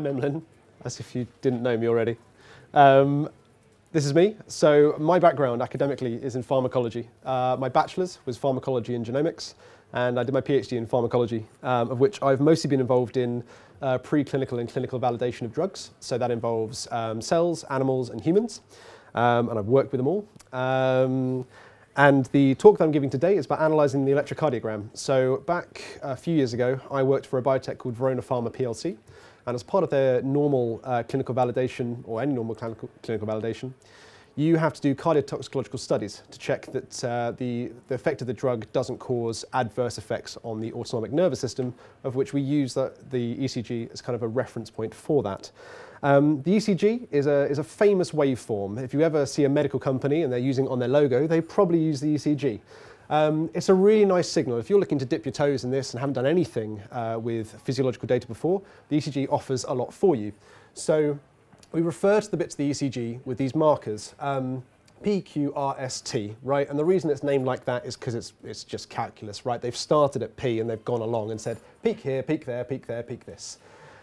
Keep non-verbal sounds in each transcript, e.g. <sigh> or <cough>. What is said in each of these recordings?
I'm Emlyn, as if you didn't know me already. Um, this is me. So my background academically is in pharmacology. Uh, my bachelor's was pharmacology and genomics, and I did my PhD in pharmacology, um, of which I've mostly been involved in uh, preclinical and clinical validation of drugs. So that involves um, cells, animals, and humans, um, and I've worked with them all. Um, and the talk that I'm giving today is about analysing the electrocardiogram. So back a few years ago, I worked for a biotech called Verona Pharma PLC, and as part of their normal uh, clinical validation, or any normal clinical, clinical validation, you have to do cardiotoxicological studies to check that uh, the, the effect of the drug doesn't cause adverse effects on the autonomic nervous system, of which we use the, the ECG as kind of a reference point for that. Um, the ECG is a, is a famous waveform. If you ever see a medical company and they're using on their logo, they probably use the ECG. Um, it's a really nice signal. If you're looking to dip your toes in this and haven't done anything uh, with physiological data before, the ECG offers a lot for you. So we refer to the bits of the ECG with these markers. Um, PQRST, right? And the reason it's named like that is because it's, it's just calculus, right? They've started at P and they've gone along and said peak here, peak there, peak there, peak this.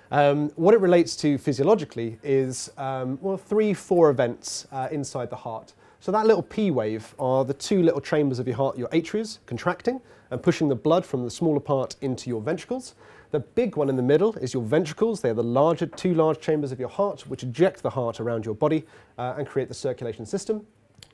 Um, what it relates to physiologically is um, well, three, four events uh, inside the heart. So that little P wave are the two little chambers of your heart, your atrias, contracting and pushing the blood from the smaller part into your ventricles. The big one in the middle is your ventricles. They're the larger, two large chambers of your heart, which eject the heart around your body uh, and create the circulation system.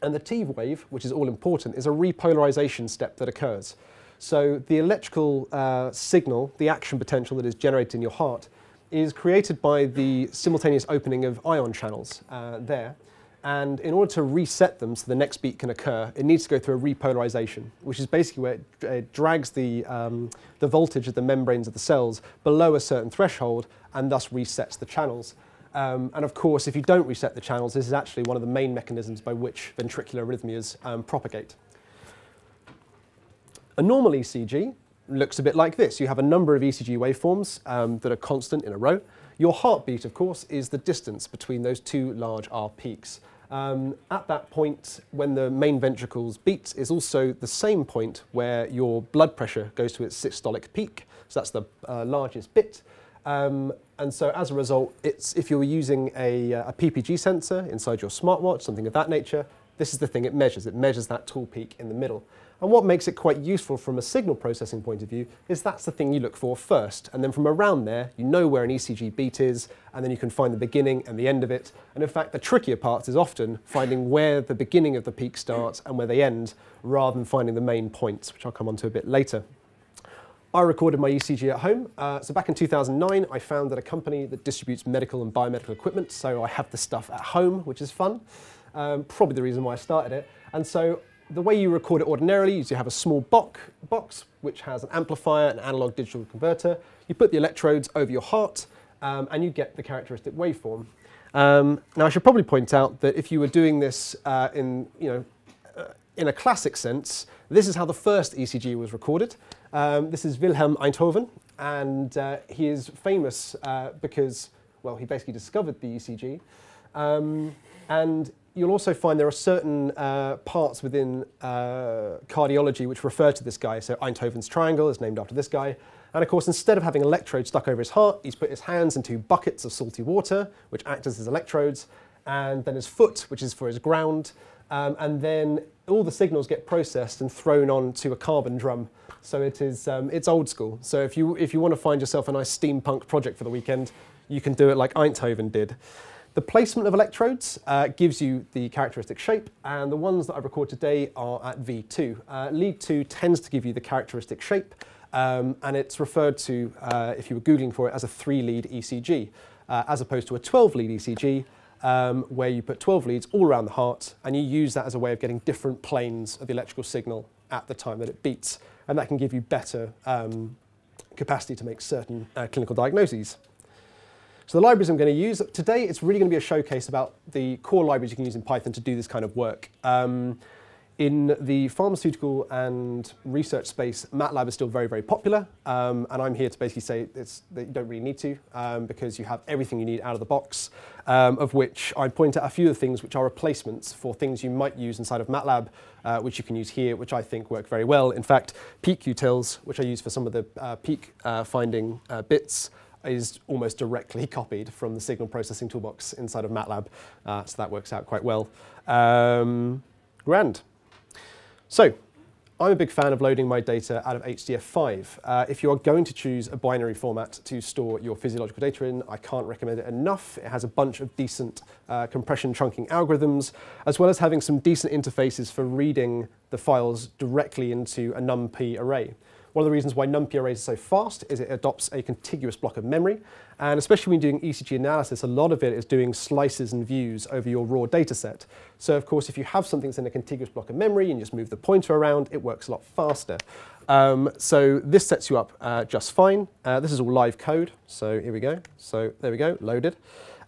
And the T wave, which is all important, is a repolarization step that occurs. So the electrical uh, signal, the action potential that is generated in your heart, is created by the simultaneous opening of ion channels uh, there. And in order to reset them so the next beat can occur, it needs to go through a repolarization, which is basically where it, it drags the, um, the voltage of the membranes of the cells below a certain threshold and thus resets the channels. Um, and of course, if you don't reset the channels, this is actually one of the main mechanisms by which ventricular arrhythmias um, propagate. A normal ECG looks a bit like this. You have a number of ECG waveforms um, that are constant in a row. Your heartbeat, of course, is the distance between those two large R peaks. Um, at that point, when the main ventricles beat, is also the same point where your blood pressure goes to its systolic peak. So that's the uh, largest bit. Um, and so as a result, it's, if you're using a, uh, a PPG sensor inside your smartwatch, something of that nature, this is the thing it measures. It measures that tall peak in the middle. And what makes it quite useful from a signal processing point of view is that's the thing you look for first. And then from around there, you know where an ECG beat is, and then you can find the beginning and the end of it. And in fact, the trickier part is often finding where the beginning of the peak starts and where they end, rather than finding the main points, which I'll come on to a bit later. I recorded my ECG at home. Uh, so back in 2009, I founded a company that distributes medical and biomedical equipment. So I have the stuff at home, which is fun. Um, probably the reason why I started it. And so the way you record it ordinarily is you have a small box which has an amplifier, an analog digital converter. You put the electrodes over your heart um, and you get the characteristic waveform. Um, now I should probably point out that if you were doing this uh, in, you know, uh, in a classic sense, this is how the first ECG was recorded. Um, this is Wilhelm Einthoven, and uh, he is famous uh, because, well, he basically discovered the ECG. Um, and you'll also find there are certain uh, parts within uh, cardiology which refer to this guy. So Einthoven's triangle is named after this guy. And of course, instead of having electrodes stuck over his heart, he's put his hands into buckets of salty water, which act as his electrodes, and then his foot, which is for his ground. Um, and then all the signals get processed and thrown onto a carbon drum. So it is, um, it's old school. So if you, if you want to find yourself a nice steampunk project for the weekend, you can do it like Einthoven did. The placement of electrodes uh, gives you the characteristic shape, and the ones that I record today are at V2. Uh, lead 2 tends to give you the characteristic shape, um, and it's referred to, uh, if you were Googling for it, as a three-lead ECG, uh, as opposed to a 12-lead ECG, um, where you put 12 leads all around the heart, and you use that as a way of getting different planes of the electrical signal at the time that it beats, and that can give you better um, capacity to make certain uh, clinical diagnoses. So the libraries I'm going to use, today it's really going to be a showcase about the core libraries you can use in Python to do this kind of work. Um, in the pharmaceutical and research space, MATLAB is still very, very popular, um, and I'm here to basically say that you don't really need to um, because you have everything you need out of the box, um, of which I point out a few of the things which are replacements for things you might use inside of MATLAB, uh, which you can use here, which I think work very well. In fact, peakutils, which I use for some of the uh, peak uh, finding uh, bits, is almost directly <laughs> copied from the signal processing toolbox inside of MATLAB, uh, so that works out quite well. Um, grand. So I'm a big fan of loading my data out of HDF5. Uh, if you are going to choose a binary format to store your physiological data in, I can't recommend it enough. It has a bunch of decent uh, compression trunking algorithms, as well as having some decent interfaces for reading the files directly into a NumPy array. One of the reasons why NumPy arrays are so fast is it adopts a contiguous block of memory, and especially when doing ECG analysis, a lot of it is doing slices and views over your raw data set. So of course, if you have something that's in a contiguous block of memory and you just move the pointer around, it works a lot faster. Um, so this sets you up uh, just fine. Uh, this is all live code, so here we go. So there we go, loaded.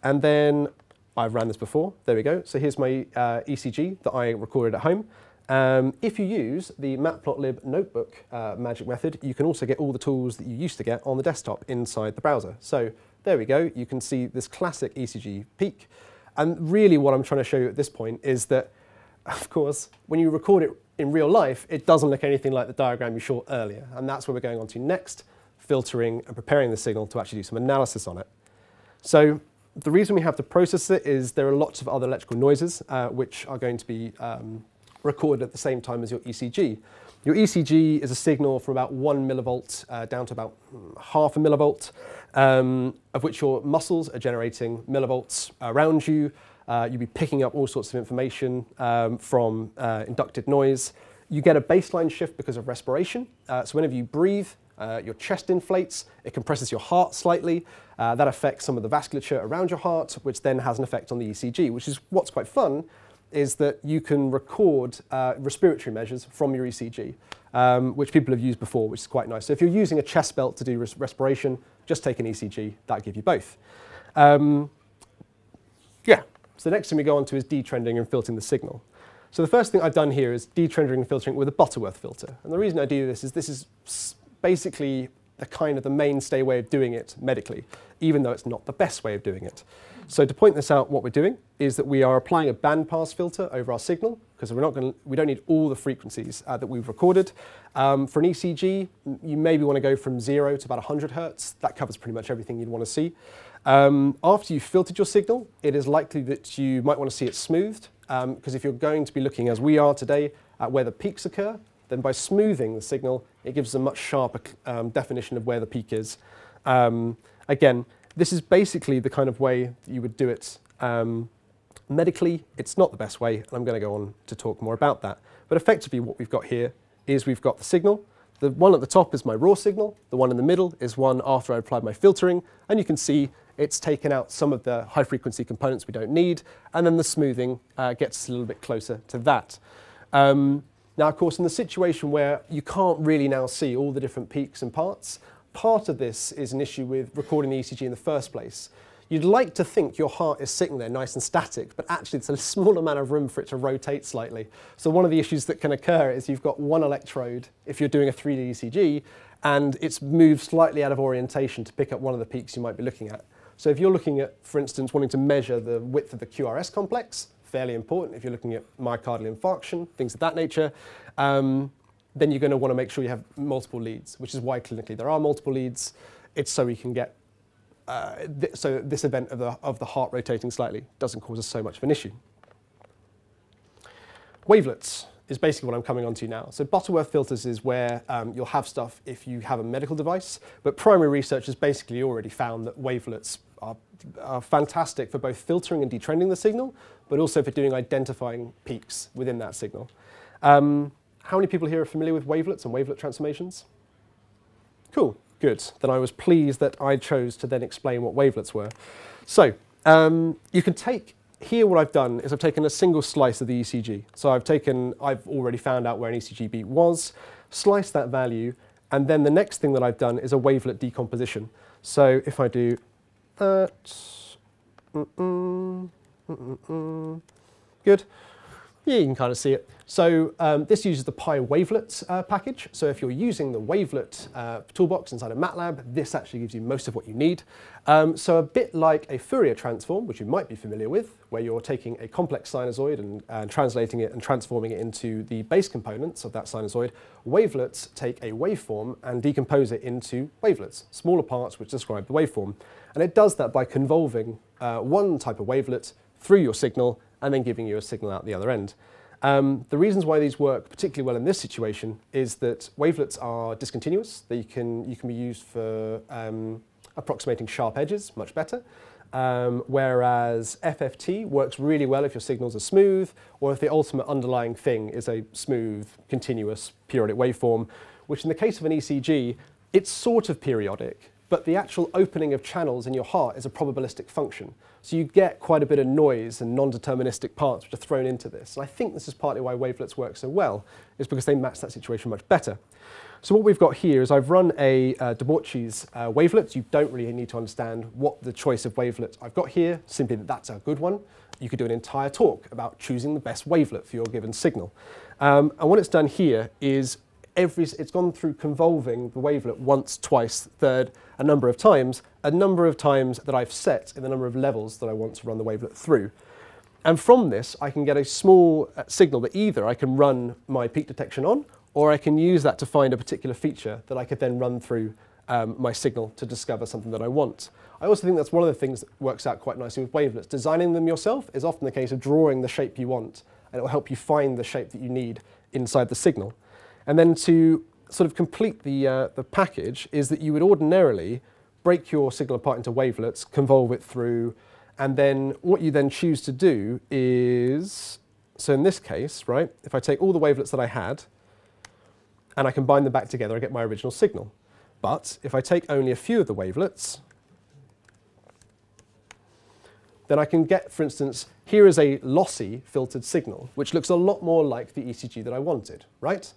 And then I've ran this before, there we go. So here's my uh, ECG that I recorded at home. Um, if you use the Matplotlib notebook uh, magic method, you can also get all the tools that you used to get on the desktop inside the browser. So there we go, you can see this classic ECG peak. And really what I'm trying to show you at this point is that, <laughs> of course, when you record it in real life, it doesn't look anything like the diagram you saw earlier. And that's where we're going on to next, filtering and preparing the signal to actually do some analysis on it. So the reason we have to process it is there are lots of other electrical noises uh, which are going to be um, recorded at the same time as your ECG. Your ECG is a signal from about one millivolt uh, down to about mm, half a millivolt, um, of which your muscles are generating millivolts around you. Uh, you'll be picking up all sorts of information um, from uh, inducted noise. You get a baseline shift because of respiration. Uh, so whenever you breathe, uh, your chest inflates, it compresses your heart slightly. Uh, that affects some of the vasculature around your heart, which then has an effect on the ECG, which is what's quite fun is that you can record uh, respiratory measures from your ECG, um, which people have used before, which is quite nice. So if you're using a chest belt to do res respiration, just take an ECG, that'll give you both. Um, yeah, so the next thing we go on to is detrending and filtering the signal. So the first thing I've done here is detrending and filtering with a Butterworth filter. And the reason I do this is this is basically the kind of the mainstay way of doing it medically, even though it's not the best way of doing it. So to point this out, what we're doing is that we are applying a bandpass filter over our signal because we're not going we don't need all the frequencies uh, that we've recorded. Um, for an ECG, you maybe want to go from zero to about 100 hertz. That covers pretty much everything you'd want to see. Um, after you've filtered your signal, it is likely that you might want to see it smoothed because um, if you're going to be looking as we are today at where the peaks occur, then by smoothing the signal, it gives a much sharper um, definition of where the peak is. Um, again, this is basically the kind of way that you would do it um, medically. It's not the best way, and I'm going to go on to talk more about that. But effectively what we've got here is we've got the signal. The one at the top is my raw signal. The one in the middle is one after I applied my filtering. And you can see it's taken out some of the high frequency components we don't need. And then the smoothing uh, gets a little bit closer to that. Um, now, of course, in the situation where you can't really now see all the different peaks and parts, part of this is an issue with recording the ECG in the first place. You'd like to think your heart is sitting there nice and static, but actually it's a <laughs> small amount of room for it to rotate slightly. So one of the issues that can occur is you've got one electrode, if you're doing a 3D ECG, and it's moved slightly out of orientation to pick up one of the peaks you might be looking at. So if you're looking at, for instance, wanting to measure the width of the QRS complex, fairly important if you're looking at myocardial infarction, things of that nature, um, then you're going to want to make sure you have multiple leads, which is why clinically there are multiple leads. It's so we can get, uh, th so this event of the, of the heart rotating slightly doesn't cause us so much of an issue. Wavelets is basically what I'm coming on to now. So Butterworth filters is where um, you'll have stuff if you have a medical device, but primary research has basically already found that wavelets are, are fantastic for both filtering and detrending the signal, but also for doing identifying peaks within that signal. Um, how many people here are familiar with wavelets and wavelet transformations? Cool, good. Then I was pleased that I chose to then explain what wavelets were. So um, you can take, here what I've done is I've taken a single slice of the ECG. So I've taken, I've already found out where an ECG beat was, sliced that value, and then the next thing that I've done is a wavelet decomposition. So if I do that, mm -mm, mm good. Yeah, you can kind of see it. So um, this uses the PyWavelet uh, package. So if you're using the wavelet uh, toolbox inside of MATLAB, this actually gives you most of what you need. Um, so a bit like a Fourier transform, which you might be familiar with, where you're taking a complex sinusoid and, and translating it and transforming it into the base components of that sinusoid, wavelets take a waveform and decompose it into wavelets, smaller parts which describe the waveform. And it does that by convolving uh, one type of wavelet through your signal and then giving you a signal out the other end. Um, the reasons why these work particularly well in this situation is that wavelets are discontinuous. They can, you can be used for um, approximating sharp edges much better. Um, whereas FFT works really well if your signals are smooth or if the ultimate underlying thing is a smooth, continuous periodic waveform, which in the case of an ECG, it's sort of periodic, but the actual opening of channels in your heart is a probabilistic function. So you get quite a bit of noise and non-deterministic parts which are thrown into this. And I think this is partly why wavelets work so well, is because they match that situation much better. So what we've got here is I've run a uh, Daubechies uh, wavelet. You don't really need to understand what the choice of wavelet I've got here, simply that that's a good one. You could do an entire talk about choosing the best wavelet for your given signal. Um, and what it's done here is every, it's gone through convolving the wavelet once, twice, third, a number of times, a number of times that I've set in the number of levels that I want to run the wavelet through. And from this, I can get a small uh, signal that either I can run my peak detection on, or I can use that to find a particular feature that I could then run through um, my signal to discover something that I want. I also think that's one of the things that works out quite nicely with wavelets. Designing them yourself is often the case of drawing the shape you want, and it will help you find the shape that you need inside the signal. And then to sort of complete the, uh, the package is that you would ordinarily break your signal apart into wavelets, convolve it through, and then what you then choose to do is, so in this case, right, if I take all the wavelets that I had and I combine them back together, I get my original signal. But if I take only a few of the wavelets, then I can get, for instance, here is a lossy filtered signal, which looks a lot more like the ECG that I wanted, right?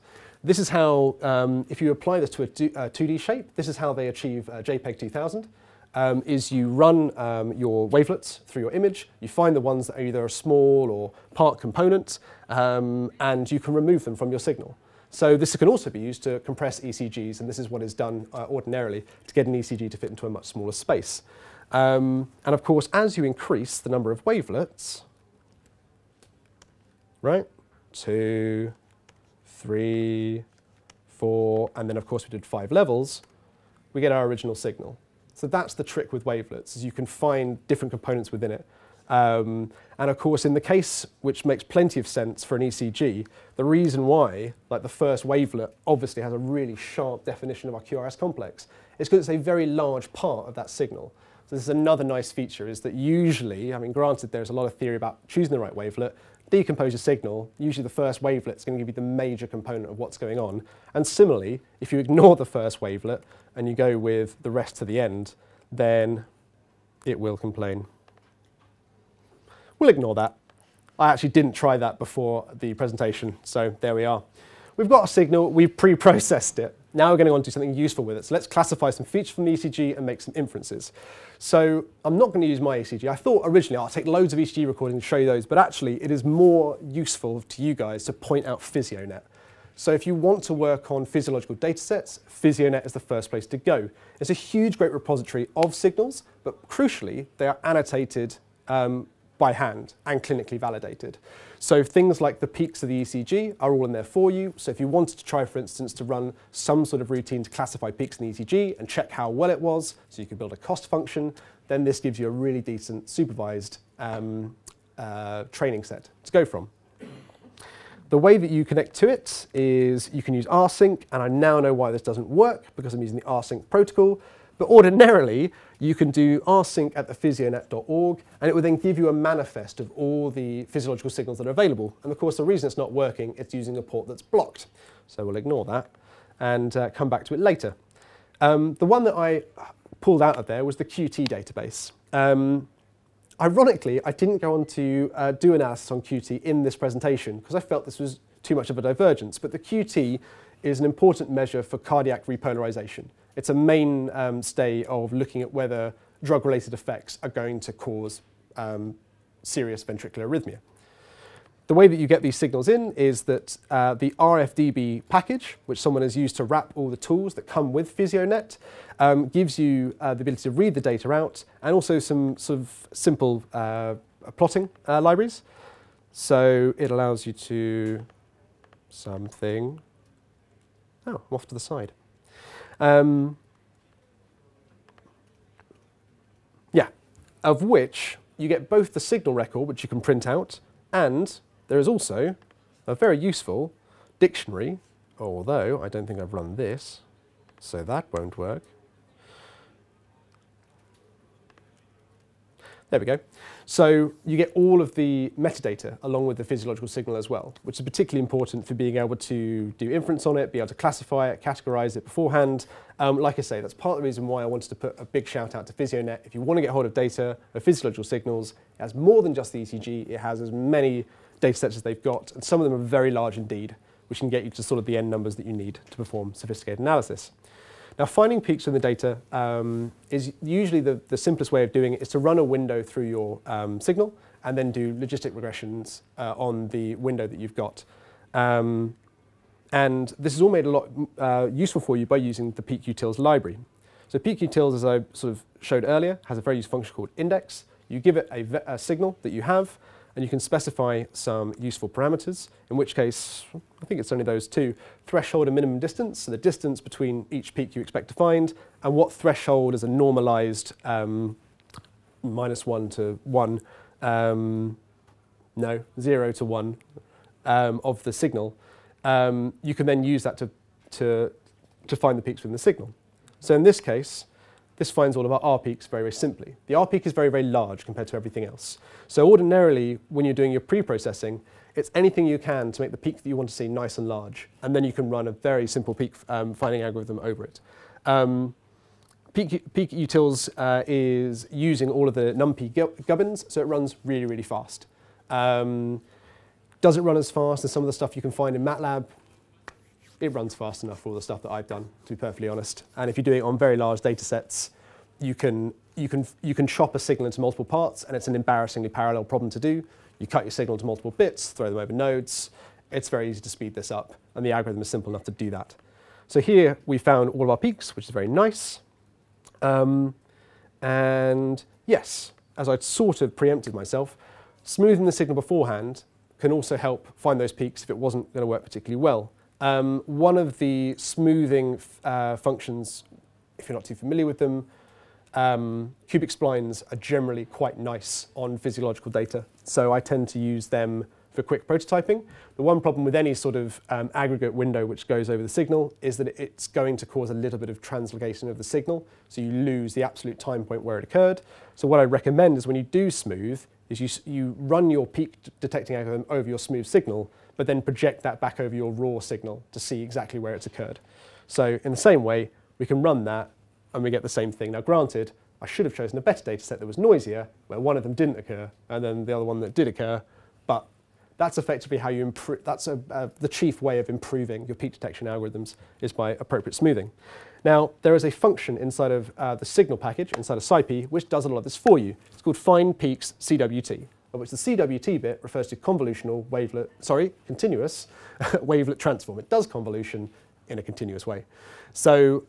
This is how, um, if you apply this to a 2D uh, shape, this is how they achieve uh, JPEG 2000. Um, is you run um, your wavelets through your image, you find the ones that are either a small or part component, um, and you can remove them from your signal. So this can also be used to compress ECGs, and this is what is done uh, ordinarily to get an ECG to fit into a much smaller space. Um, and of course, as you increase the number of wavelets, right, two, three, four, and then of course we did five levels, we get our original signal. So that's the trick with wavelets, is you can find different components within it. Um, and of course, in the case which makes plenty of sense for an ECG, the reason why, like the first wavelet obviously has a really sharp definition of our QRS complex, is because it's a very large part of that signal. So this is another nice feature, is that usually, I mean, granted there's a lot of theory about choosing the right wavelet, decompose your signal, usually the first wavelet is going to give you the major component of what's going on. And similarly, if you <laughs> ignore the first wavelet and you go with the rest to the end, then it will complain. We'll ignore that. I actually didn't try that before the presentation, so there we are. We've got a signal, we've pre-processed it. Now we're going to to do something useful with it. So let's classify some features from the ECG and make some inferences. So I'm not going to use my ECG. I thought originally I'll take loads of ECG recordings and show you those, but actually it is more useful to you guys to point out PhysioNet. So if you want to work on physiological data sets, PhysioNet is the first place to go. It's a huge, great repository of signals, but crucially, they are annotated um, by hand and clinically validated. So things like the peaks of the ECG are all in there for you. So if you wanted to try, for instance, to run some sort of routine to classify peaks in the ECG and check how well it was, so you could build a cost function, then this gives you a really decent supervised um, uh, training set to go from. The way that you connect to it is you can use rsync, and I now know why this doesn't work because I'm using the rsync protocol. But ordinarily, you can do rsync at the physionet.org, and it will then give you a manifest of all the physiological signals that are available. And of course, the reason it's not working, it's using a port that's blocked. So we'll ignore that and uh, come back to it later. Um, the one that I pulled out of there was the QT database. Um, ironically, I didn't go on to uh, do analysis on QT in this presentation because I felt this was too much of a divergence, but the QT is an important measure for cardiac repolarization. It's a mainstay um, of looking at whether drug-related effects are going to cause um, serious ventricular arrhythmia. the way that you get these signals in is that uh, the WFDB package, which someone has used to wrap all the tools that come with PhysioNet, um, gives you uh, the ability to read the data out and also some sort of simple uh, plotting uh, libraries. So it allows you to something. Oh, I'm off to the side. Um, yeah, of which you get both the signal record, which you can print out, and there is also a very useful dictionary, although I don't think I've run this, so that won't work. There we go. So you get all of the metadata along with the physiological signal as well, which is particularly important for being able to do inference on it, be able to classify it, categorize it beforehand. Um, like I say, that's part of the reason why I wanted to put a big shout out to PhysioNet. If you want to get hold of data of physiological signals, it has more than just the ECG. It has as many data sets as they've got, and some of them are very large indeed, which can get you to sort of the end numbers that you need to perform sophisticated analysis. Now, finding peaks in the data um, is usually the, the simplest way of doing it is to run a window through your um, signal and then do logistic regressions uh, on the window that you've got. Um, and this is all made a lot uh, useful for you by using the peakutils library. So peakutils, as I sort of showed earlier, has a very useful function called index. You give it a, a signal that you have, and you can specify some useful parameters, in which case, I think it's only those two, threshold and minimum distance, so the distance between each peak you expect to find, and what threshold is a normalized um, minus one to one, um, no, zero to one um, of the signal. Um, you can then use that to, to, to find the peaks within the signal. So in this case, this finds all of our R peaks very, very simply. The R peak is very, very large compared to everything else. So ordinarily, when you're doing your pre-processing, it's anything you can to make the peak that you want to see nice and large, and then you can run a very simple peak um, finding algorithm over it. Um, peak, peakutils uh, is using all of the NumPy gubbins, so it runs really, really fast. Um, does it run as fast as some of the stuff you can find in MATLAB? It runs fast enough for all the stuff that I've done, to be perfectly honest. And if you're doing it on very large data sets, you can, you, can, you can chop a signal into multiple parts, and it's an embarrassingly parallel problem to do. You cut your signal into multiple bits, throw them over nodes. It's very easy to speed this up, and the algorithm is simple enough to do that. So here we found all of our peaks, which is very nice. Um, and yes, as I'd sort of preempted myself, smoothing the signal beforehand can also help find those peaks if it wasn't going to work particularly well. Um, one of the smoothing uh, functions, if you're not too familiar with them, um, cubic splines are generally quite nice on physiological data. So I tend to use them for quick prototyping. The one problem with any sort of um, aggregate window which goes over the signal is that it's going to cause a little bit of translocation of the signal, so you lose the absolute time point where it occurred. So what I recommend is when you do smooth, is you, you run your peak detecting algorithm over your smooth signal, but then project that back over your raw signal to see exactly where it's occurred. So in the same way, we can run that and we get the same thing. Now granted, I should have chosen a better data set that was noisier, where one of them didn't occur, and then the other one that did occur, but that's effectively how you improve, that's a, uh, the chief way of improving your peak detection algorithms is by appropriate smoothing. Now, there is a function inside of uh, the signal package, inside of SciPy, which does a lot of this for you. It's called find peaks CWT of which the CWT bit refers to convolutional wavelet, sorry, continuous <laughs> wavelet transform. It does convolution in a continuous way. So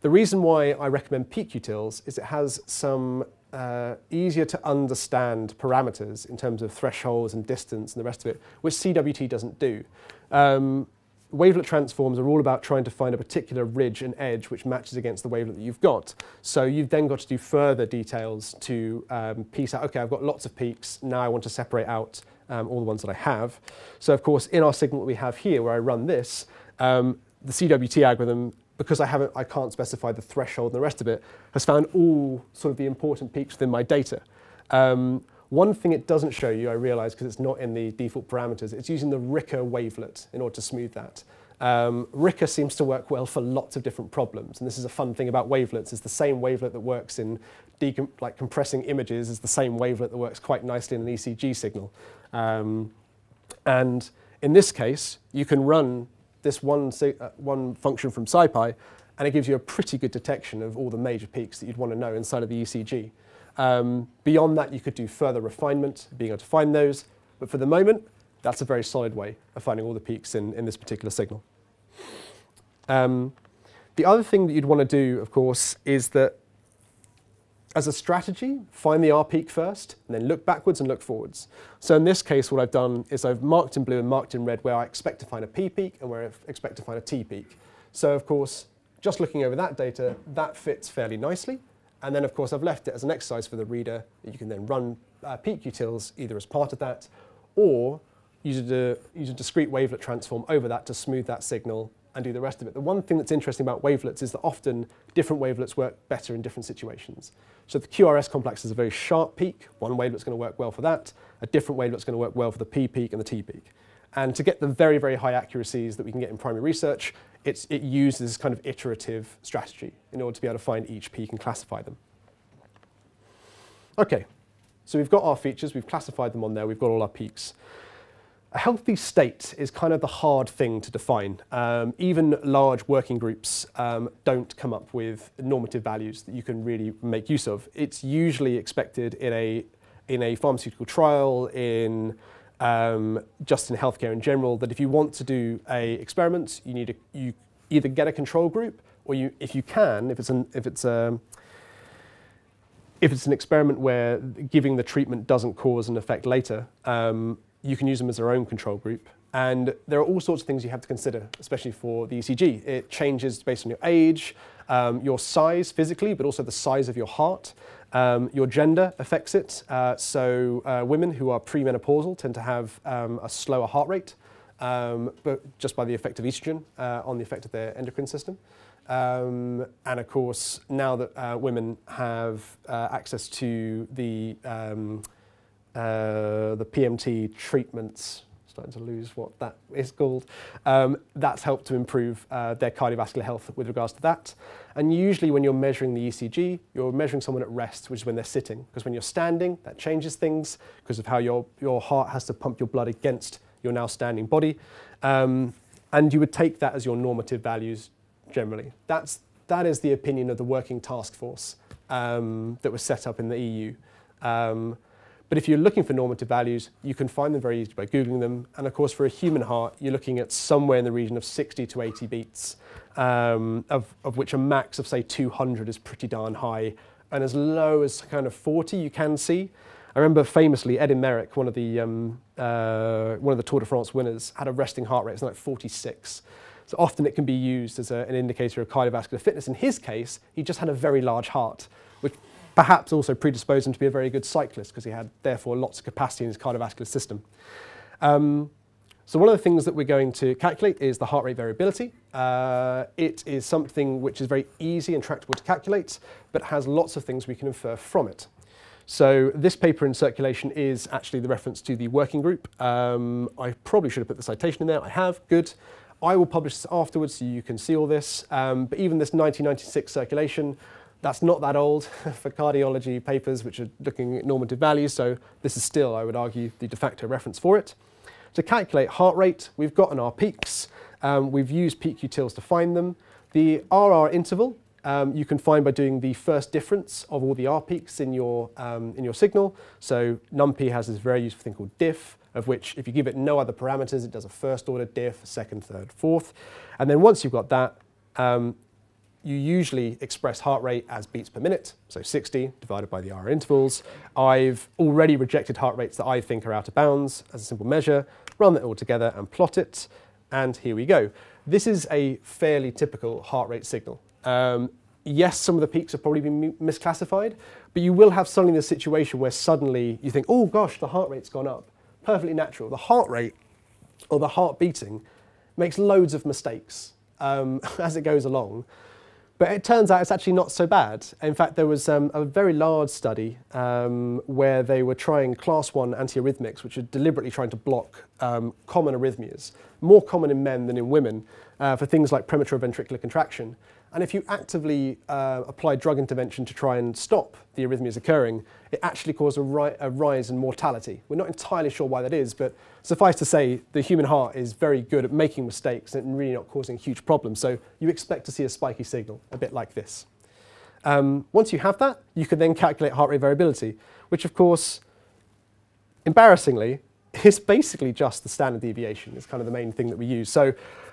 the reason why I recommend peakutils is it has some uh, easier to understand parameters in terms of thresholds and distance and the rest of it, which CWT doesn't do. Um, wavelet transforms are all about trying to find a particular ridge and edge which matches against the wavelet that you've got. So you've then got to do further details to um, piece out, okay, I've got lots of peaks, now I want to separate out um, all the ones that I have. So of course, in our signal that we have here where I run this, um, the CWT algorithm, because I, haven't, I can't specify the threshold and the rest of it, has found all sort of the important peaks within my data. One thing it doesn't show you, I realize, because it's not in the default parameters, it's using the Ricker wavelet in order to smooth that. Um, Ricker seems to work well for lots of different problems, and this is a fun thing about wavelets. It's the same wavelet that works in like compressing images is the same wavelet that works quite nicely in an ECG signal. Um, and in this case, you can run this one, uh, one function from SciPy, and it gives you a pretty good detection of all the major peaks that you'd want to know inside of the Um, beyond that, you could do further refinement, being able to find those. But for the moment, That's a very solid way of finding all the peaks in, in this particular signal. Um, the other thing that you'd want to do, of course, is that as a strategy, find the R peak first, and then look backwards and look forwards. So in this case, what I've done is I've marked in blue and marked in red where I expect to find a P peak and where I expect to find a T peak. So of course, just looking over that data, that fits fairly nicely. And then of course, I've left it as an exercise for the reader. You can then run uh, peakutils either as part of that or use a, use a discrete wavelet transform over that to smooth that signal and do the rest of it. The one thing that's interesting about wavelets is that often different wavelets work better in different situations. So the QRS complex is a very sharp peak. One wavelet's going to work well for that. A different wavelet's going to work well for the P peak and the T peak. And to get the very, very high accuracies that we can get in primary research, it uses kind of iterative strategy in order to be able to find each peak and classify them. Okay, so we've got our features, we've classified them on there, we've got all our peaks. A healthy state is kind of the hard thing to define. Um, even large working groups um, don't come up with normative values that you can really make use of. It's usually expected in a, in a pharmaceutical trial, in um, just in healthcare in general, that if you want to do a experiment, you need to you either get a control group, or you, if you can, if it's an, if it's a, um, if it's an experiment where giving the treatment doesn't cause an effect later, um, you can use them as their own control group. And there are all sorts of things you have to consider, especially for the ECG. It changes based on your age, um, your size physically, but also the size of your heart. Um, your gender affects it. Uh, so uh, women who are premenopausal tend to have um, a slower heart rate, um, but just by the effect of estrogen uh, on the effect of their endocrine system. Um, and of course, now that uh, women have uh, access to the um, uh, the PMT treatments, starting to lose what that is called, um, that's helped to improve their cardiovascular health with regards to that. And usually when you're measuring the ECG, you're measuring someone at rest, which is when they're sitting. Because when you're standing, that changes things because of how your, your heart has to pump your blood against your now standing body. Um, and you would take that as your normative values generally. That's, that is the opinion of the working task force um, that was set up in the EU. Um, but if you're looking for normative values, you can find them very easily by Googling them. And of course, for a human heart, you're looking at somewhere in the region of 60 to 80 beats, um, of, of which a max of, say, 200 is pretty darn high. And as low as kind of 40 you can see. I remember famously Eddy Merckx, one of the um, uh, one of the Tour de France winners, had a resting heart rate, it's like 46. So often it can be used as a, an indicator of cardiovascular fitness. In his case, he just had a very large heart, perhaps also predisposed him to be a very good cyclist because he had therefore lots of capacity in his cardiovascular system. Um, so one of the things that we're going to calculate is the heart rate variability. Uh, it is something which is very easy and tractable to calculate, but has lots of things we can infer from it. So this paper in circulation is actually the reference to the working group. Um, I probably should have put the citation in there. I have, good. I will publish this afterwards so you can see all this. Um, but even this 1996 circulation, that's not that old <laughs> for cardiology papers which are looking at normative values. So this is still, I would argue, the de facto reference for it. To calculate heart rate, we've gotten our peaks. Um, we've used peakutils to find them. The RR interval um, you can find by doing the first difference of all the R peaks in your, um, in your signal. So NumPy has this very useful thing called diff, of which if you give it no other parameters, it does a first order diff, second, third, fourth. And then once you've got that, um, you usually express heart rate as beats per minute, so 60 divided by the R intervals. I've already rejected heart rates that I think are out of bounds as a simple measure, run that all together and plot it, and here we go. This is a fairly typical heart rate signal. Um, yes, some of the peaks have probably been misclassified, but you will have suddenly the situation where suddenly you think, oh gosh, the heart rate's gone up perfectly natural. The heart rate or the heart beating makes loads of mistakes um, <laughs> as it goes along. But it turns out it's actually not so bad. In fact, there was um, a very large study um, where they were trying class one antiarrhythmics, which are deliberately trying to block um, common arrhythmias, more common in men than in women, uh, for things like premature ventricular contraction. And if you actively uh, apply drug intervention to try and stop the arrhythmias occurring, it actually caused a, ri a, rise in mortality. We're not entirely sure why that is, but suffice to say, the human heart is very good at making mistakes and really not causing huge problems. So you expect to see a spiky signal, a bit like this. Um, once you have that, you can then calculate heart rate variability, which of course, embarrassingly, is basically just the standard deviation. It's kind of the main thing that we use. So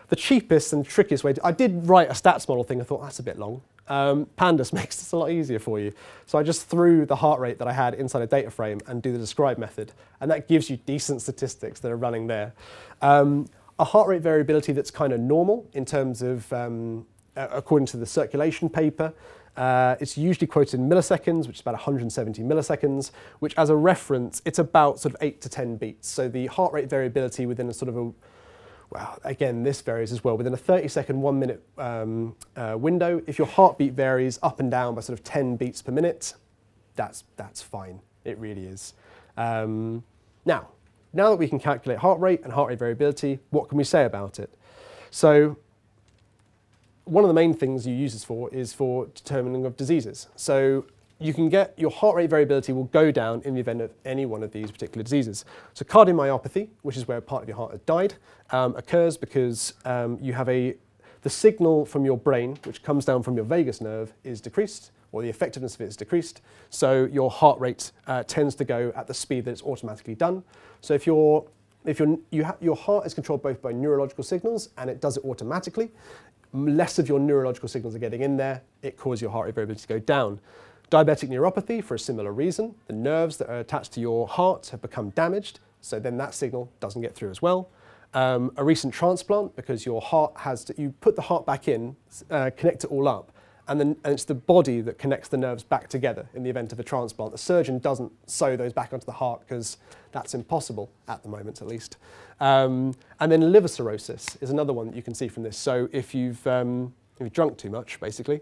the cheapest and trickiest way, to, I did write a stats model thing. I thought that's a bit long. Um, Pandas <laughs> makes this a lot easier for you. So I just threw the heart rate that I had inside a data frame and do the describe method. And that gives you decent statistics that are running there. Um, a heart rate variability that's kind of normal in terms of, um, according to the circulation paper, uh, it's usually quoted in milliseconds, which is about 170 milliseconds, which as a reference, it's about sort of 8 to 10 beats. So the heart rate variability within a sort of a, well, again, this varies as well. Within a 30 second, one minute um, uh, window, if your heartbeat varies up and down by sort of 10 beats per minute, that's, that's fine. It really is. Um, now, now that we can calculate heart rate and heart rate variability, what can we say about it? So one of the main things you use this for is for determining of diseases. So you can get your heart rate variability will go down in the event of any one of these particular diseases. So cardiomyopathy, which is where part of your heart has died, um, occurs because um, you have a the signal from your brain, which comes down from your vagus nerve, is decreased, or the effectiveness of it is decreased. So your heart rate uh, tends to go at the speed that it's automatically done. So if you're if you your heart is controlled both by neurological signals and it does it automatically, less of your neurological signals are getting in there, it causes your heart rate variability to go down. Diabetic neuropathy, for a similar reason, the nerves that are attached to your heart have become damaged, so then that signal doesn't get through as well. Um, a recent transplant, because your heart has to, you put the heart back in, uh, connect it all up, and then and it's the body that connects the nerves back together in the event of a transplant. The surgeon doesn't sew those back onto the heart because that's impossible at the moment, at least. Um, and then liver cirrhosis is another one that you can see from this. So if you've, um, if you've drunk too much, basically,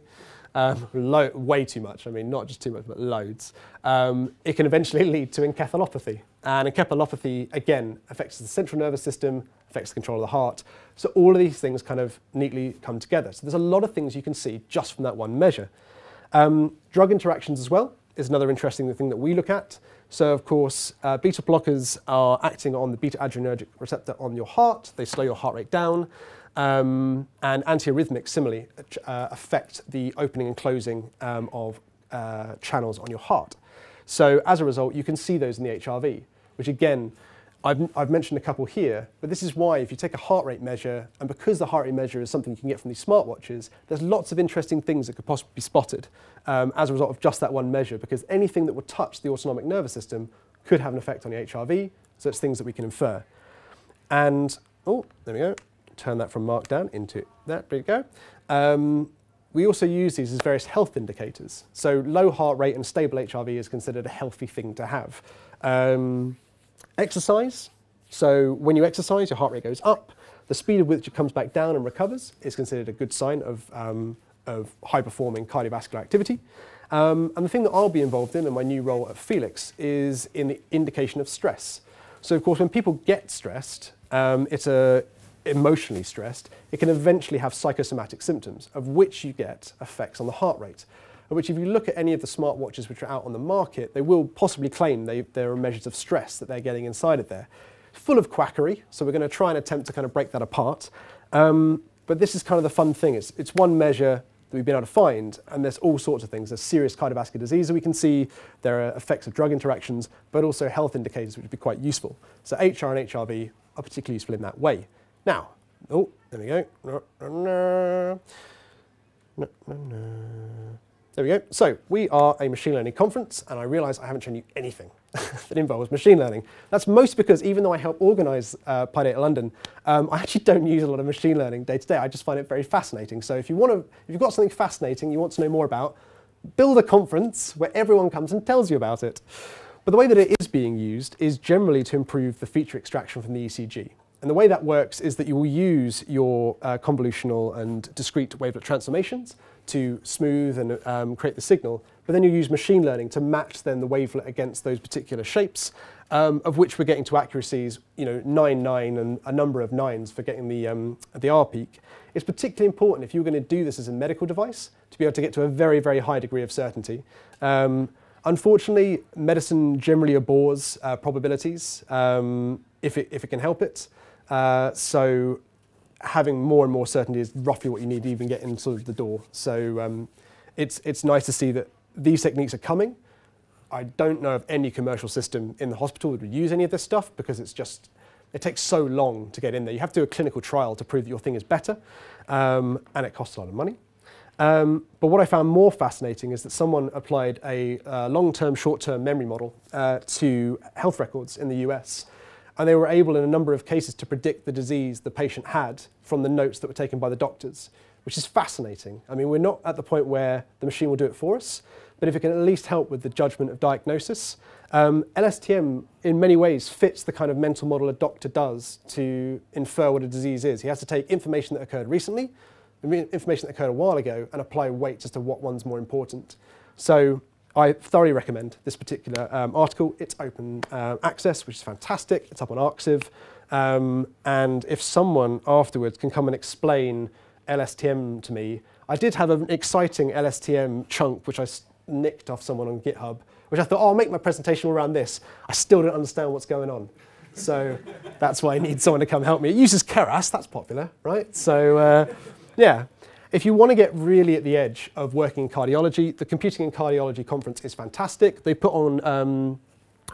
um, <laughs> way too much, I mean, not just too much, but loads, um, it can eventually <laughs> lead to encephalopathy. And encephalopathy, again, affects the central nervous system, affects the control of the heart. So all of these things kind of neatly come together. So there's a lot of things you can see just from that one measure. Um, drug interactions as well is another interesting thing that we look at. So of course, uh, beta blockers are acting on the beta adrenergic receptor on your heart. They slow your heart rate down. Um, and antiarrhythmics similarly uh, affect the opening and closing um, of uh, channels on your heart. So as a result, you can see those in the HRV, which again, I've, I've, mentioned a couple here, but this is why if you take a heart rate measure, and because the heart rate measure is something you can get from these smartwatches, there's lots of interesting things that could possibly be spotted um, as a result of just that one measure, because anything that would touch the autonomic nervous system could have an effect on the HRV, so it's things that we can infer. And, oh, there we go, turn that from markdown into that, there we go. Um, we also use these as various health indicators. So low heart rate and stable HRV is considered a healthy thing to have. Um, Exercise. So when you exercise, your heart rate goes up. The speed at which it comes back down and recovers is considered a good sign of, um, of high-performing cardiovascular activity. Um, and the thing that I'll be involved in in my new role at Felix is in the indication of stress. So of course, when people get stressed, um, it's a, emotionally stressed, it can eventually have psychosomatic symptoms, of which you get effects on the heart rate which if you look at any of the smartwatches which are out on the market, they will possibly claim they, there are measures of stress that they're getting inside of there. Full of quackery, so we're going to try and attempt to kind of break that apart. Um, but this is kind of the fun thing. It's, it's one measure that we've been able to find, and there's all sorts of things. There's serious cardiovascular disease that we can see, there are effects of drug interactions, but also health indicators which would be quite useful. So HR and HRV are particularly useful in that way. Now, oh, there we go. No, no, no. There we go. So we are a machine learning conference, and I realize I haven't shown you anything <laughs> that involves machine learning. That's most because even though I help organize uh, PyData London, um, I actually don't use a lot of machine learning day to day. I just find it very fascinating. So if you want to, if you've got something fascinating you want to know more about, build a conference where everyone comes and tells you about it. But the way that it is being used is generally to improve the feature extraction from the ECG. And the way that works is that you will use your uh, convolutional and discrete wavelet transformations to smooth and um, create the signal, but then you use machine learning to match then the wavelet against those particular shapes, um, of which we're getting to accuracies, you know, 9, 9 and a number of nines for getting the, um, the R peak. It's particularly important if you're going to do this as a medical device to be able to get to a very, very high degree of certainty. Um, unfortunately, medicine generally abhors uh, probabilities um, if, it, if it can help it. Uh, so having more and more certainty is roughly what you need to even get in sort of the door. So um, it's, it's nice to see that these techniques are coming. I don't know of any commercial system in the hospital that would use any of this stuff because it's just, it takes so long to get in there. You have to do a clinical trial to prove that your thing is better, um, and it costs a lot of money. Um, but what I found more fascinating is that someone applied a uh, long-term, short-term memory model uh, to health records in the US. And they were able, in a number of cases, to predict the disease the patient had from the notes that were taken by the doctors, which is fascinating. I mean, we're not at the point where the machine will do it for us, but if it can at least help with the judgment of diagnosis, um, LSTM in many ways fits the kind of mental model a doctor does to infer what a disease is. He has to take information that occurred recently, information that occurred a while ago, and apply weights as to what one's more important. So I thoroughly recommend this particular um, article. It's open uh, access, which is fantastic. It's up on Arxiv. Um, and if someone afterwards can come and explain LSTM to me, I did have an exciting LSTM chunk, which I nicked off someone on GitHub, which I thought, oh, I'll make my presentation around this. I still don't understand what's going on. So that's why I need someone to come help me. It uses Keras, that's popular, right? So uh, yeah. If you want to get really at the edge of working in cardiology, the Computing in Cardiology conference is fantastic. They put on um,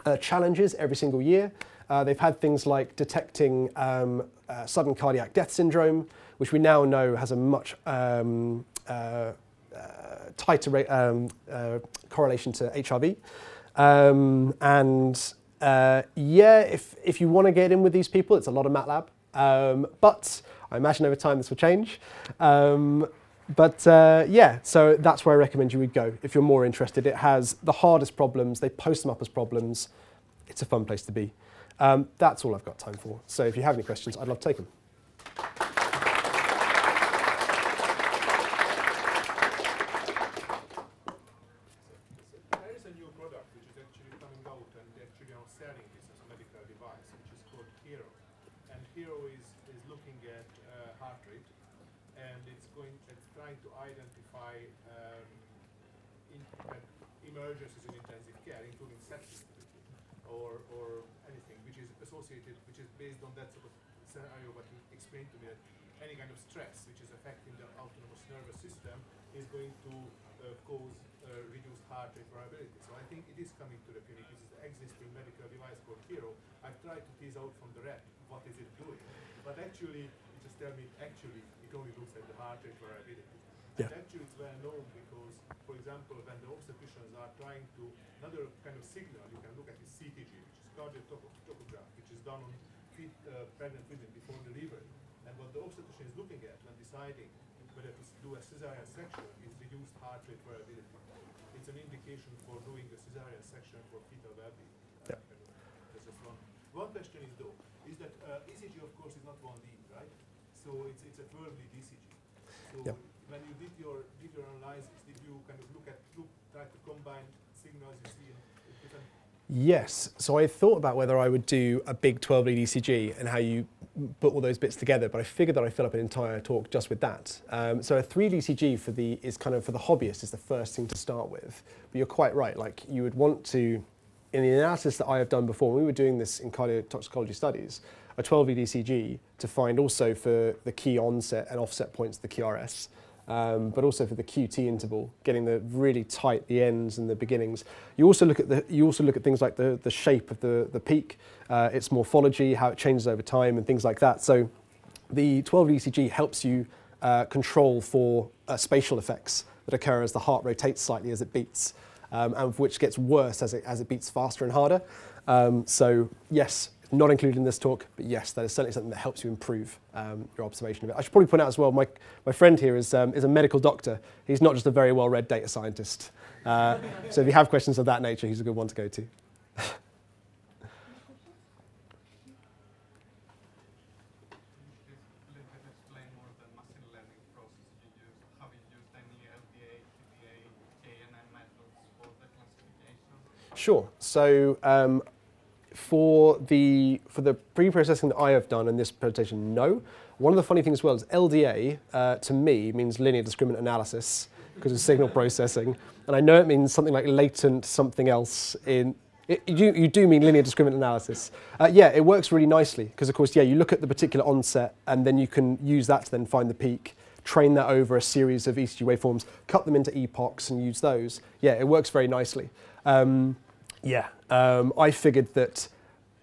uh, challenges every single year. Uh, they've had things like detecting um, uh, sudden cardiac death syndrome, which we now know has a much um, uh, uh, tighter um, uh, correlation to HRV. Um, and yeah, if, if you want to get in with these people, it's a lot of MATLAB. Um, but I imagine over time this will change. Um, but uh, yeah, so that's where I recommend you would go if you're more interested. It has the hardest problems, they post them up as problems. It's a fun place to be. Um, that's all I've got time for. So if you have any questions, I'd love to take them. Yes. So I thought about whether I would do a big 12 lead ECG and how you put all those bits together, but I figured that I'd fill up an entire talk just with that. Um, so a 3 ECG for the is kind of for the hobbyist is the first thing to start with. But you're quite right. Like you would want to, in the analysis that I have done before, when we were doing this in cardiotoxicology studies, a 12 lead ECG to find also for the key onset and offset points, of the QRS um, but also for the QT interval, getting the really tight the ends and the beginnings. You also look at the you also look at things like the the shape of the the peak, uh, its morphology, how it changes over time, and things like that. So, the 12 ECG helps you uh, control for uh, spatial effects that occur as the heart rotates slightly as it beats, um, and which gets worse as it as it beats faster and harder. Um, so yes, not included in this talk, but yes, that is certainly something that helps you improve um, your observation of it. I should probably point out as well, my, my friend here is, um, is a medical doctor. He's not just a very well-read data scientist. Uh, so if you have questions of that nature, he's a good one to go to. <laughs> Sure. So um, for the, for the pre-processing that I have done in this presentation, no. One of the funny things as well is LDA, uh, to me, means linear discriminant analysis because of signal processing. And I know it means something like latent something else in, it, you, you do mean linear discriminant analysis. Uh, yeah, it works really nicely because, of course, yeah, you look at the particular onset and then you can use that to then find the peak, train that over a series of ECG waveforms, cut them into epochs and use those. Yeah, it works very nicely. Um, Yeah, um, I figured that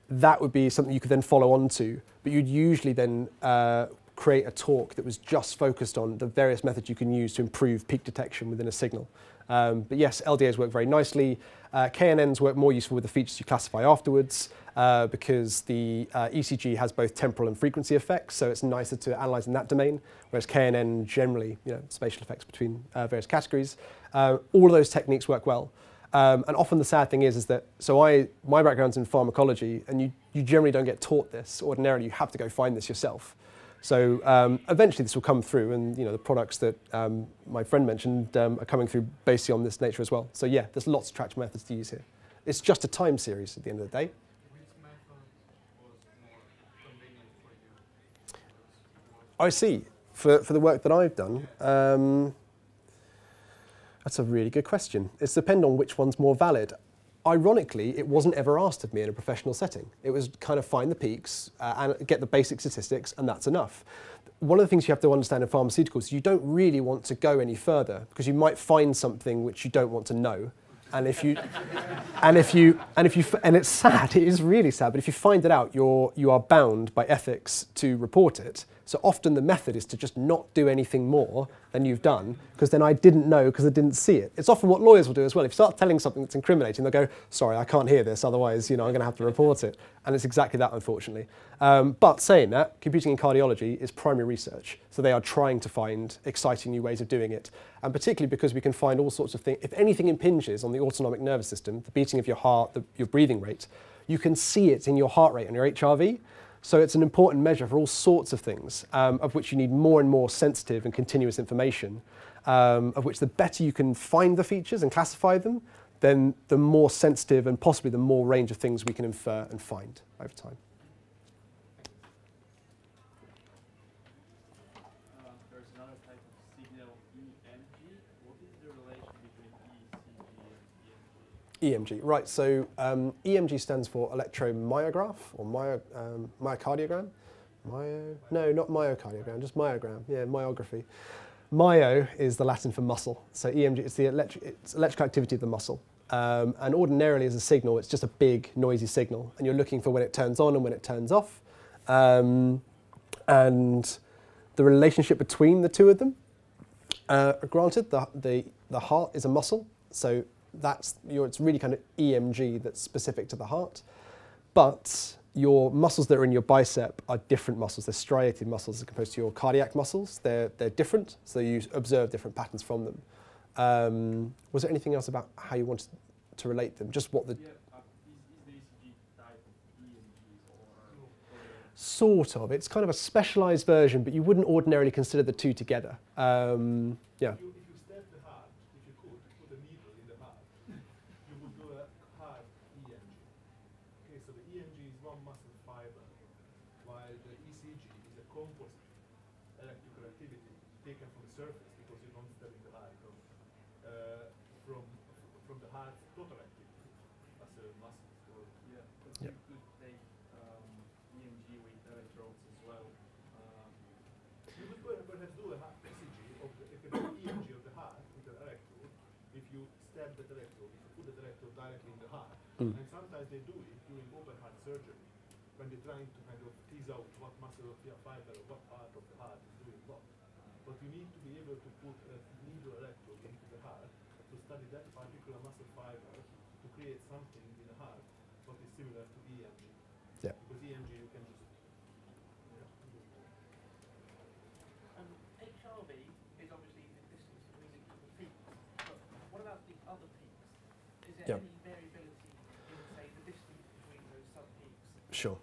that would be something you could then follow on to, but you'd usually then uh, create a talk that was just focused on the various methods you can use to improve peak detection within a signal. Um, but yes, LDAs work very nicely. Uh, KNNs work more useful with the features you classify afterwards uh, because the uh, ECG has both temporal and frequency effects, so it's nicer to analyze in that domain, whereas KNN generally, you know, spatial effects between uh, various categories. Uh, all of those techniques work well. Um, and often the sad thing is, is that, so I, my background's in pharmacology, and you, you generally don't get taught this. Ordinarily, you have to go find this yourself. So um, eventually this will come through, and you know the products that um, my friend mentioned um, are coming through basically on this nature as well. So yeah, there's lots of traction methods to use here. It's just a time series at the end of the day. I see. For, for the work that I've done, um, that's a really good question. It's depend on which one's more valid. Ironically, it wasn't ever asked of me in a professional setting. It was kind of find the peaks uh, and get the basic statistics, and that's enough. One of the things you have to understand in pharmaceuticals, you don't really want to go any further because you might find something which you don't want to know. And if you, <laughs> and if you, and if you, and it's sad, <laughs> it is really sad, but if you find it out, you're, you are bound by ethics to report it. So often the method is to just not do anything more than you've done, because then I didn't know because I didn't see it. It's often what lawyers will do as well. If you start telling something that's incriminating, they'll go, sorry, I can't hear this, otherwise, you know, I'm going to have to report it. And it's exactly that, unfortunately. Um, but saying that, computing in cardiology is primary research. So they are trying to find exciting new ways of doing it. And particularly because we can find all sorts of things. If anything impinges on the autonomic nervous system, the beating of your heart, the, your breathing rate, you can see it in your heart rate and your HRV. So it's an important measure for all sorts of things, um, of which you need more and more sensitive and continuous information, um, of which the better you can find the features and classify them, then the more sensitive and possibly the more range of things we can infer and find over time. EMG, right. So um, EMG stands for electromyograph or myo, um, myocardiogram. Myo, no, not myocardiogram, just myogram. Yeah, myography. Myo is the Latin for muscle. So EMG, it's the electric, it's electrical activity of the muscle. Um, and ordinarily as a signal, it's just a big noisy signal. And you're looking for when it turns on and when it turns off. Um, and the relationship between the two of them, uh, granted, the, the, the heart is a muscle. So that's your, it's really kind of EMG that's specific to the heart. But your muscles that are in your bicep are different muscles. They're striated muscles as opposed to your cardiac muscles. They're, they're different, so you observe different patterns from them. Um, was there anything else about how you wanted to relate them? Just what the... Yeah, uh, is, is the type of or, or... Sort of. It's kind of a specialized version, but you wouldn't ordinarily consider the two together. Um, yeah. Mm. And sometimes they do it during open heart surgery when they're trying to kind of tease out what muscle of fiber or what part of the heart is doing what. But you need to be able to put a needle electrode into the heart to study that particular muscle fiber to create something in the heart what is similar to EMG. Yeah. Because EMG you can just um, HRV is obviously the distance between the peaks, but what about the other peaks? Is there any Sure.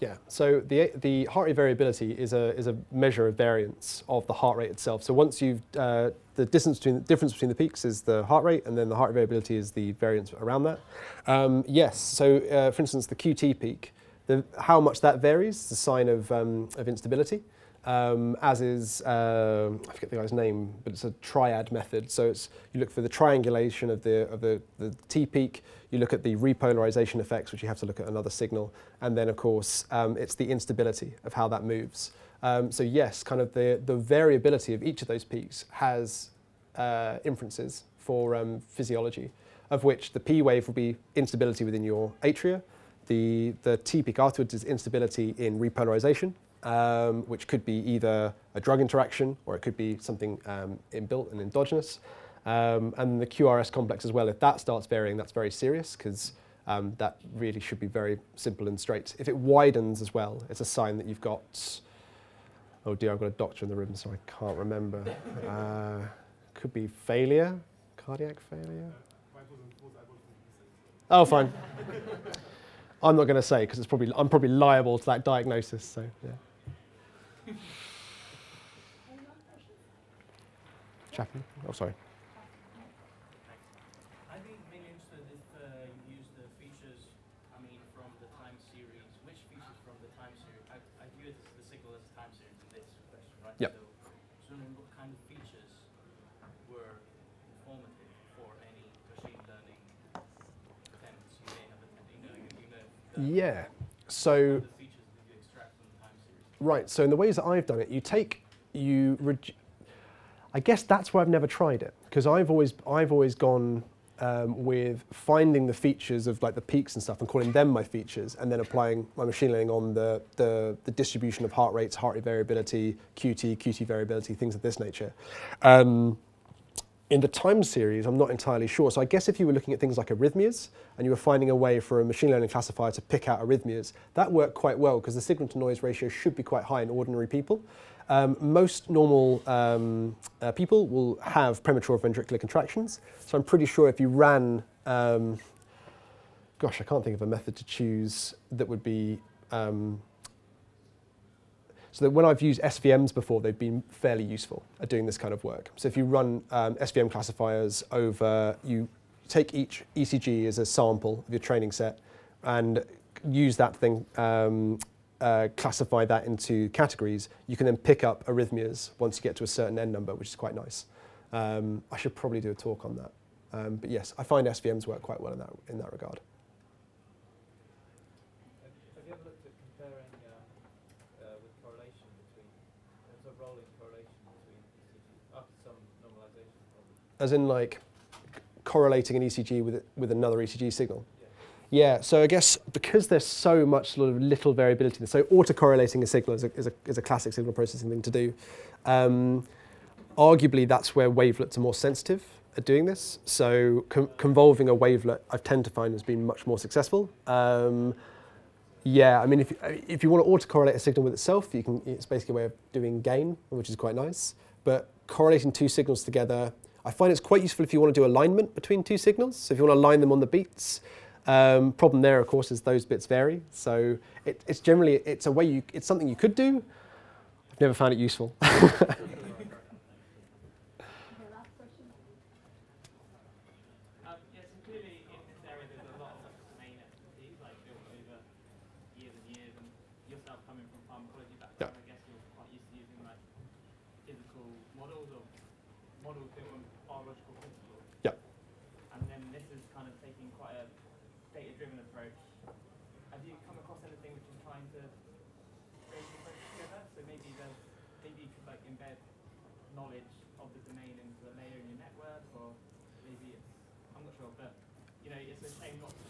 Yeah, so the, the heart rate variability is a, is a measure of variance of the heart rate itself. So once you've, uh, the distance between, the difference between the peaks is the heart rate, and then the heart rate variability is the variance around that. Um, yes, so uh, for instance, the QT peak, the, how much that varies is a sign of, um, of instability um, as is, uh, I forget the guy's name, but it's a triad method. So it's, you look for the triangulation of the, of the, the T-peak, you look at the repolarization effects, which you have to look at another signal, and then of course um, it's the instability of how that moves. Um, so yes, kind of the, the variability of each of those peaks has uh, inferences for um, physiology, of which the P wave will be instability within your atria. The, the T peak afterwards is instability in repolarization, um, which could be either a drug interaction or it could be something um, inbuilt and endogenous. Um, and the QRS complex as well, if that starts varying, that's very serious because um, that really should be very simple and straight. If it widens as well, it's a sign that you've got, oh dear, I've got a doctor in the room, so I can't remember. Uh, could be failure, cardiac failure. Oh, fine. <laughs> I'm not going to say because it's probably I'm probably liable to that diagnosis. So yeah. Chappie. Oh, sorry. I'd be mainly interested if uh, you use the features, I mean, from the time series. Which features from the time series? I, I view it as the signal as a time series in this question, right? Yep. So, so what kind of features were informative for any machine learning attempts you may have? You know, you know Yeah. So the features that you extract from the time series. Right. So in the ways that I've done it, you take you. I guess that's why I've never tried it because I've always I've always gone um, with finding the features of like the peaks and stuff and calling them my features and then applying my machine learning on the the, the distribution of heart rates, heart rate variability, QT, QT variability, things of this nature. Um, in the time series, I'm not entirely sure. So I guess if you were looking at things like arrhythmias and you were finding a way for a machine learning classifier to pick out arrhythmias, that worked quite well because the signal to noise ratio should be quite high in ordinary people. Um, most normal um, uh, people will have premature ventricular contractions. So I'm pretty sure if you ran, um, gosh, I can't think of a method to choose that would be um, so that when I've used SVMs before, they've been fairly useful at doing this kind of work. So if you run um, SVM classifiers over, you take each ECG as a sample of your training set and use that thing, um, uh, classify that into categories, you can then pick up arrhythmias once you get to a certain n number, which is quite nice. Um, I should probably do a talk on that. Um, but yes, I find SVMs work quite well in that, in that regard. Have have you ever looked at comparing um, uh, with correlation between, there's a rolling correlation between ECG after some normalization probably? As in like correlating an ECG with, with another ECG signal. Yeah. So I guess because there's so much sort of little variability, so autocorrelating a signal is a, is a, is a classic signal processing thing to do. Um, arguably, that's where wavelets are more sensitive at doing this. So con- convolving a wavelet, I tend to find has been much more successful. Um, yeah, I mean, if, if you want to autocorrelate a signal with itself, you can, it's basically a way of doing gain, which is quite nice. But correlating two signals together, I find it's quite useful if you want to do alignment between two signals. So if you want to align them on the beats, um, problem there, of course, is those bits vary. So it, it's generally it's a way you it's something you could do. I've never found it useful. Um, <laughs> yeah, so clearly in this area there's a lot of domain expertise, like built over years and years, and yourself coming from pharmacology background, I guess you're quite used to using like physical models or models built on biological principles. Yep. And then this is kind of taking quite a data-driven approach. Have you come across anything which is trying to bring the approach together? So maybe there's maybe you could like embed knowledge of the domain into a layer in your network, or maybe it's I'm not sure, but you know, it's a shame not to.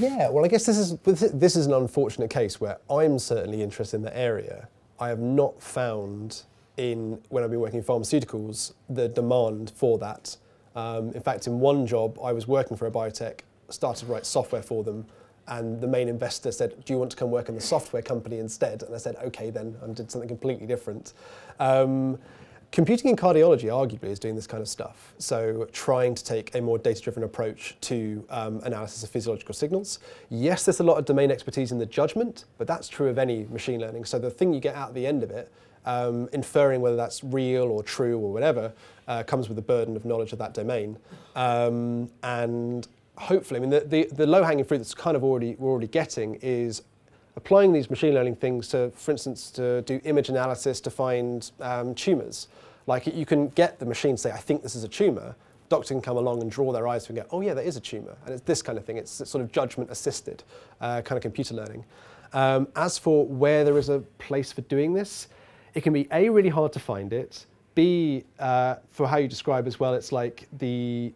Yeah, well, I guess this is this is an unfortunate case where I'm certainly interested in the area. I have not found in when I've been working in pharmaceuticals the demand for that. Um, in fact, in one job, I was working for a biotech, started to write software for them, and the main investor said, "Do you want to come work in the software company instead?" And I said, "Okay, then," and did something completely different. Um, Computing in cardiology arguably is doing this kind of stuff. So trying to take a more data-driven approach to um, analysis of physiological signals. Yes, there's a lot of domain expertise in the judgment, but that's true of any machine learning. So the thing you get out at the end of it, um, inferring whether that's real or true or whatever, uh, comes with the burden of knowledge of that domain. Um, and hopefully, I mean, the, the, the low-hanging fruit that's kind of already we're already getting is applying these machine learning things to, for instance, to do image analysis to find um, tumors. Like you can get the machine to say, I think this is a tumor. Doctor can come along and draw their eyes and go, oh yeah, that is a tumor. And it's this kind of thing. It's sort of judgment assisted uh, kind of computer learning. Um, as for where there is a place for doing this, it can be A, really hard to find it, B, uh, for how you describe as well, it's like the,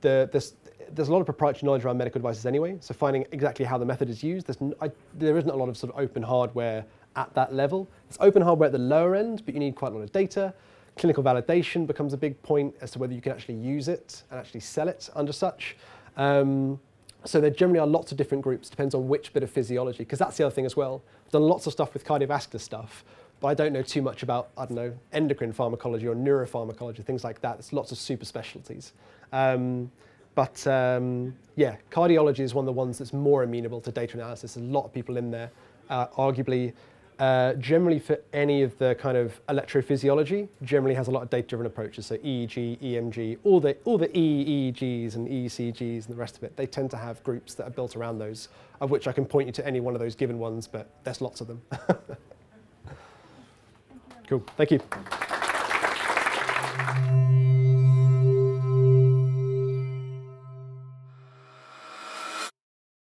the, there's, there's a lot of proprietary knowledge around medical devices anyway. So finding exactly how the method is used, there's, I, there isn't a lot of sort of open hardware at that level. It's open hardware at the lower end, but you need quite a lot of data. Clinical validation becomes a big point as to whether you can actually use it and actually sell it under such. Um, so there generally are lots of different groups, depends on which bit of physiology, because that's the other thing as well. I've done lots of stuff with cardiovascular stuff, but I don't know too much about, I don't know, endocrine pharmacology or neuropharmacology, things like that. There's lots of super specialties. Um, but um, yeah, cardiology is one of the ones that's more amenable to data analysis. There's a lot of people in there. Uh, arguably, uh, generally for any of the kind of electrophysiology, generally has a lot of data-driven approaches. So EEG, EMG, all the all the EEGs and ECGs and the rest of it, they tend to have groups that are built around those, of which I can point you to any one of those given ones, but there's lots of them. <laughs> Cool. Thank you.